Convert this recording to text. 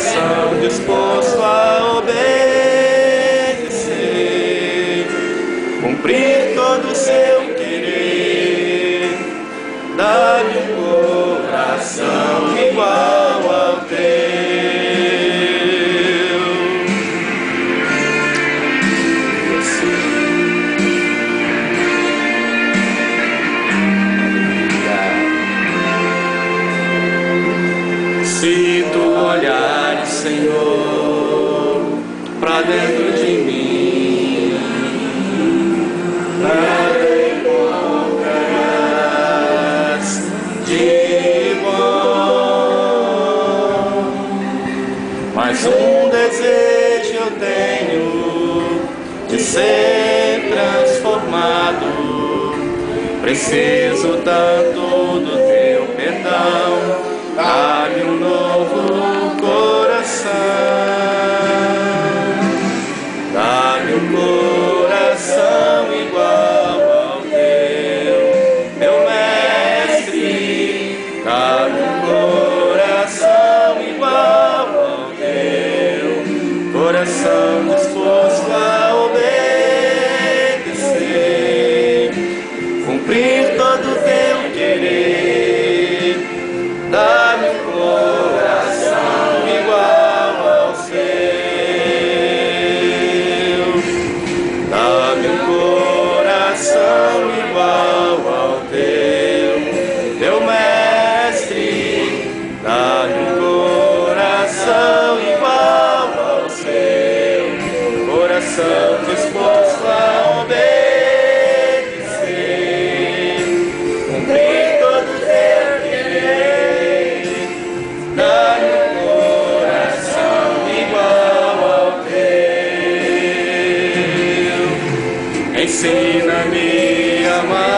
coração disposto a obedecer, cumprir todo o seu querer, dá-me um coração igual ao teu. Tu olhares, Senhor, para dentro de mim, nada encontrarás de bom. Mas um desejo eu tenho de ser transformado. Preciso tanto do teu perdão. Coração disposto a coração disposto a obedecer, cumprir todo o teu querer. Dá-me um coração igual ao teu. Ensina-me a amar.